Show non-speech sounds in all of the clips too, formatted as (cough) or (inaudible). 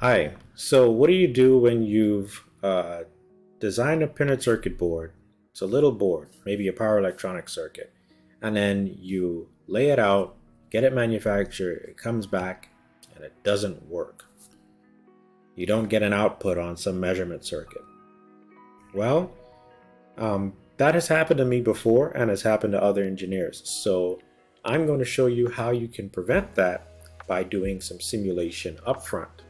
Hi, so what do you do when you've uh, designed a printed circuit board? It's a little board, maybe a power electronic circuit, and then you lay it out, get it manufactured, it comes back, and it doesn't work. You don't get an output on some measurement circuit. Well, um, that has happened to me before and has happened to other engineers. So I'm going to show you how you can prevent that by doing some simulation upfront.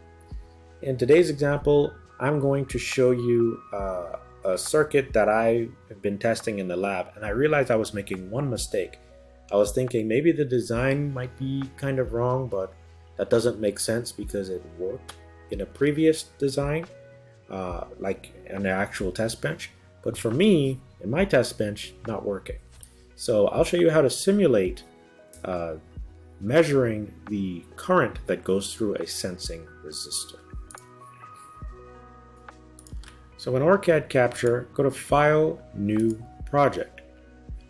In today's example, I'm going to show you uh, a circuit that I have been testing in the lab and I realized I was making one mistake. I was thinking maybe the design might be kind of wrong, but that doesn't make sense because it worked in a previous design, uh, like an actual test bench. But for me, in my test bench, not working. So I'll show you how to simulate uh, measuring the current that goes through a sensing resistor. So in OrCAD Capture, go to File, New Project.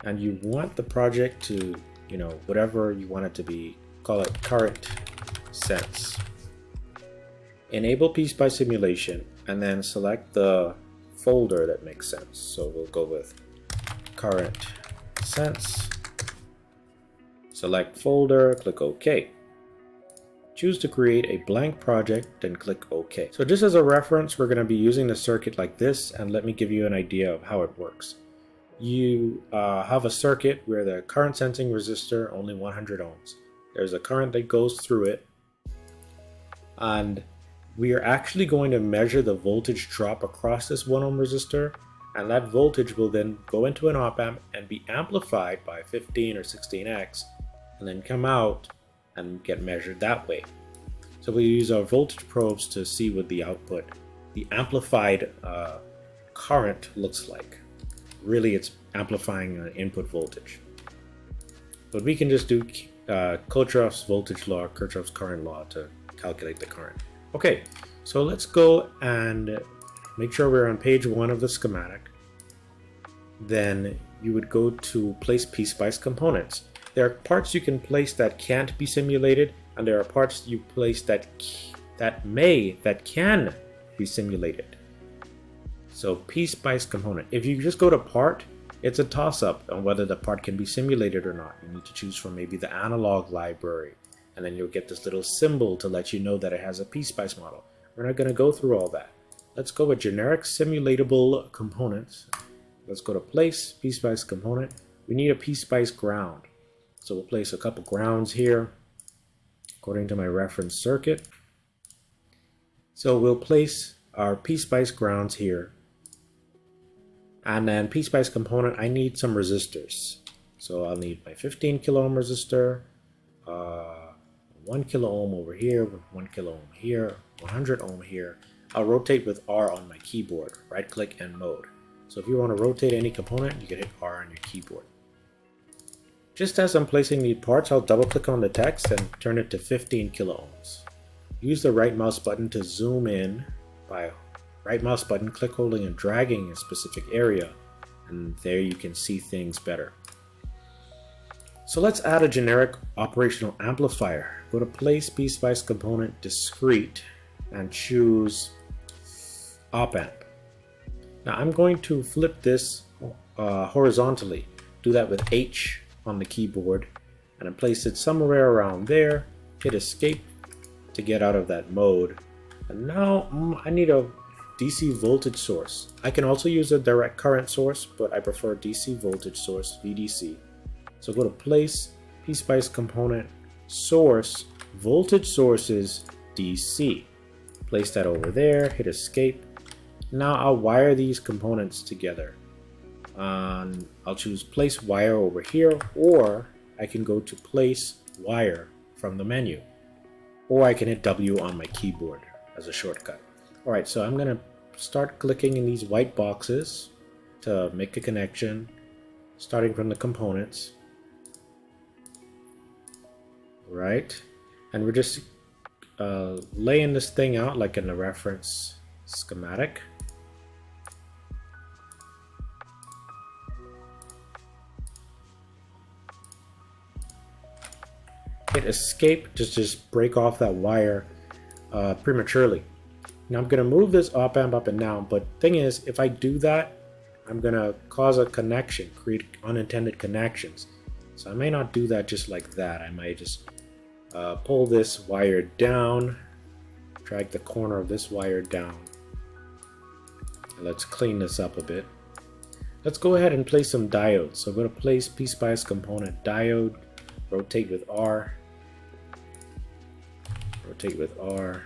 And you want the project to, you know, whatever you want it to be, call it current sense. Enable PSpice simulation and then select the folder that makes sense. So we'll go with current sense. Select folder, click OK. Choose to create a blank project, then click OK. So just as a reference, we're going to be using the circuit like this, and let me give you an idea of how it works. You uh, have a circuit where the current sensing resistor only 100 ohms. There's a current that goes through it, and we are actually going to measure the voltage drop across this 1 ohm resistor, and that voltage will then go into an op amp and be amplified by 15 or 16x, and then come out and get measured that way. So we use our voltage probes to see what the output, the amplified uh, current looks like. Really it's amplifying an input voltage. But we can just do uh, Kirchhoff's voltage law, Kirchhoff's current law to calculate the current. Okay, so let's go and make sure we're on page one of the schematic. Then you would go to place PSpice components. There are parts you can place that can't be simulated, and there are parts you place that that may, that can be simulated. So PSpice component. If you just go to part, it's a toss-up on whether the part can be simulated or not. You need to choose from maybe the analog library, and then you'll get this little symbol to let you know that it has a PSpice model. We're not going to go through all that. Let's go with generic simulatable components. Let's go to place, PSpice component. We need a PSpice ground. So we'll place a couple grounds here according to my reference circuit. So we'll place our PSpice grounds here. And then PSpice component, I need some resistors. So I'll need my 15 kilo ohm resistor, uh, 1 kilo ohm over here, 1 kilo ohm here, 100 ohm here. I'll rotate with R on my keyboard, right click and mode. So if you want to rotate any component, you can hit R on your keyboard. Just as I'm placing the parts, I'll double click on the text and turn it to 15 kilo ohms. Use the right mouse button to zoom in by right mouse button, click holding and dragging a specific area, and there you can see things better. So let's add a generic operational amplifier. Go to place PSpice component discrete and choose op amp. Now I'm going to flip this uh, horizontally. Do that with H on the keyboard and I place it somewhere around there, hit escape to get out of that mode. And now mm, I need a DC voltage source. I can also use a direct current source, but I prefer DC voltage source, VDC. So go to place, PSpice component, source, voltage sources, DC. Place that over there, hit escape. Now I'll wire these components together. Um, I'll choose place wire over here or I can go to place wire from the menu or I can hit W on my keyboard as a shortcut. Alright, so I'm to start clicking in these white boxes to make a connection starting from the components. Right, and we're just uh, laying this thing out like in the reference schematic. Hit escape to just break off that wire. uh, prematurely. Now I'm going to move this op amp up and down, but thing is, if I do that, I'm going to cause a connection, create unintended connections. So I may not do that just like that. I might just uh, pull this wire down, drag the corner of this wire down. And let's clean this up a bit. Let's go ahead and place some diodes. So I'm going to place PSpice component diode, rotate with R, rotate with R,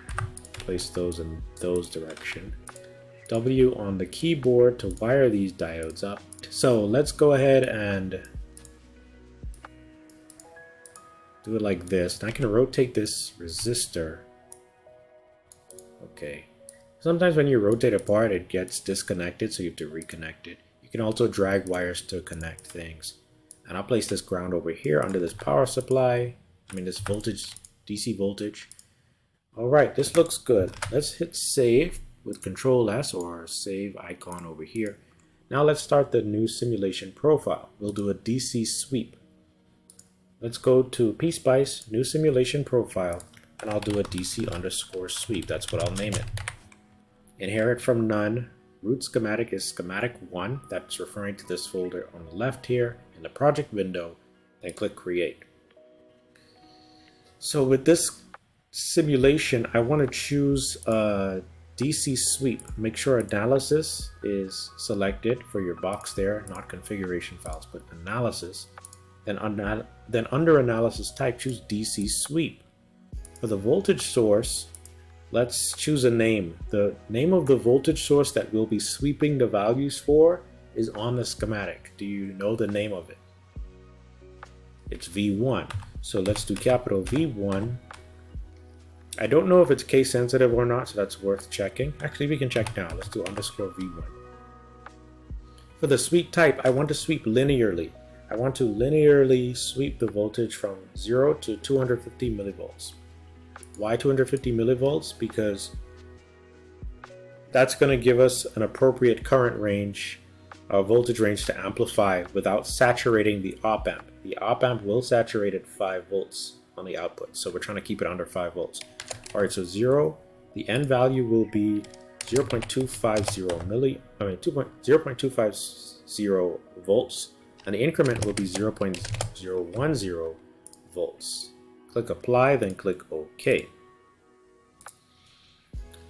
place those in those direction. W on the keyboard to wire these diodes up. So let's go ahead and do it like this. And I can rotate this resistor. Okay. Sometimes when you rotate a part, it gets disconnected, so you have to reconnect it. You can also drag wires to connect things. And I'll place this ground over here under this power supply. I mean this voltage, DC voltage. Alright, this looks good. Let's hit save with Control S or save icon over here. Now let's start the new simulation profile. We'll do a DC sweep. Let's go to PSpice, new simulation profile, and I'll do a DC underscore sweep. That's what I'll name it. Inherit from none. Root schematic is schematic 1. That's referring to this folder on the left here in the project window. Then click create. So with this simulation, I want to choose uh, a DC sweep. Make sure analysis is selected for your box there, not configuration files, but analysis. Then, then under analysis type, choose DC sweep. For the voltage source, let's choose a name. The name of the voltage source that we'll be sweeping the values for is on the schematic. Do you know the name of it? It's V1. So let's do capital V1 I don't know if it's case sensitive or not, so that's worth checking. Actually, we can check now. Let's do underscore v1. For the sweep type, I want to sweep linearly. I want to linearly sweep the voltage from 0 to 250 millivolts. Why 250 millivolts? Because that's going to give us an appropriate current range, a voltage range to amplify without saturating the op amp. The op amp will saturate at 5 volts on the output, so we're trying to keep it under 5 volts. All right, so zero, the end value will be 0 0.250 milli, I mean 2. 0 0.250 volts, and the increment will be 0 0.010 volts. Click apply, then click OK.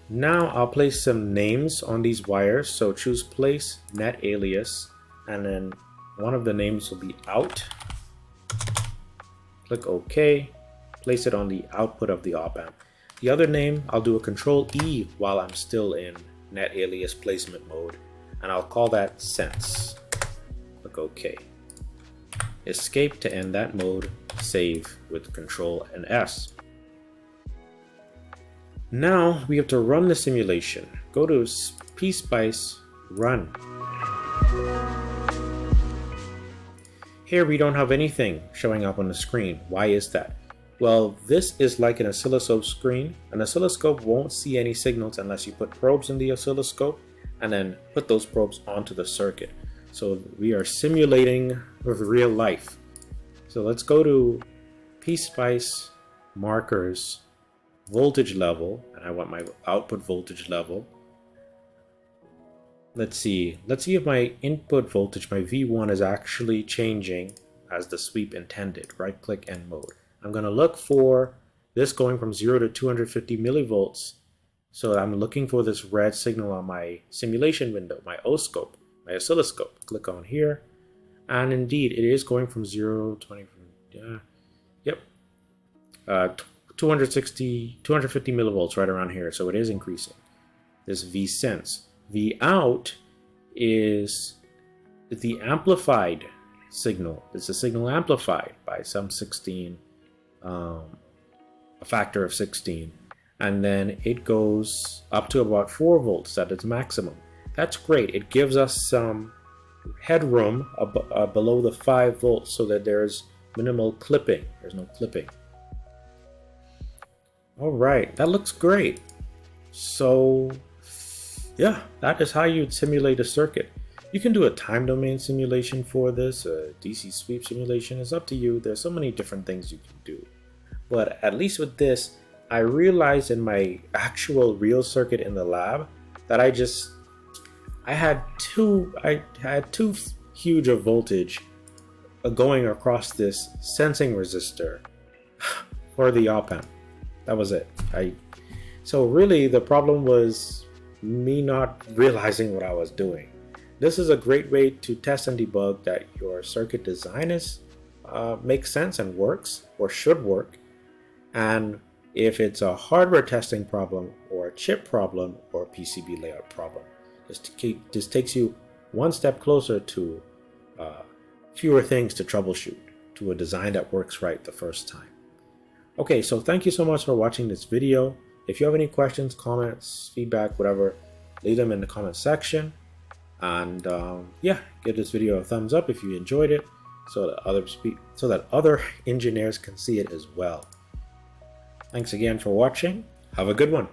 Now I'll place some names on these wires. So choose place net alias, and then one of the names will be out. Click OK. Place it on the output of the op amp. The other name, I'll do a control E while I'm still in net alias placement mode, and I'll call that sense. Click OK. Escape to end that mode, save with control and S. Now we have to run the simulation. Go to PSpice Run. Here we don't have anything showing up on the screen. Why is that? Well, this is like an oscilloscope screen. An oscilloscope won't see any signals unless you put probes in the oscilloscope and then put those probes onto the circuit. So we are simulating real life. So let's go to PSpice markers voltage level and I want my output voltage level. Let's see. Let's see if my input voltage, my V1 is actually changing as the sweep intended. Right click end mode. I'm going to look for this going from 0 to 250 millivolts. So I'm looking for this red signal on my simulation window, my oscope, my oscilloscope. Click on here. And indeed, it is going from 0 to 20. Yeah, yep. Uh, 260, 250 millivolts right around here. So it is increasing. This V sense. V out is the amplified signal. It's a signal amplified by some 16 um, a factor of 16 and then it goes up to about 4 volts at its maximum. That's great. It gives us some headroom uh, below the 5 volts so that there's minimal clipping. There's no clipping. Alright, that looks great. So yeah, that is how you'd simulate a circuit. You can do a time domain simulation for this, a DC sweep simulation, it's up to you. There's so many different things you can do. But at least with this, I realized in my actual real circuit in the lab that I just I had too I had too huge a voltage going across this sensing resistor (sighs) for the op amp. That was it. I so really the problem was me not realizing what I was doing. This is a great way to test and debug that your circuit design is uh, makes sense and works or should work. And if it's a hardware testing problem or a chip problem or a PCB layout problem, this, this takes you one step closer to uh, fewer things to troubleshoot, to a design that works right the first time. Okay, so thank you so much for watching this video. If you have any questions, comments, feedback, whatever, leave them in the comment section. And um, yeah, give this video a thumbs up if you enjoyed it so that other so that other (laughs) engineers can see it as well. Thanks again for watching. Have a good one.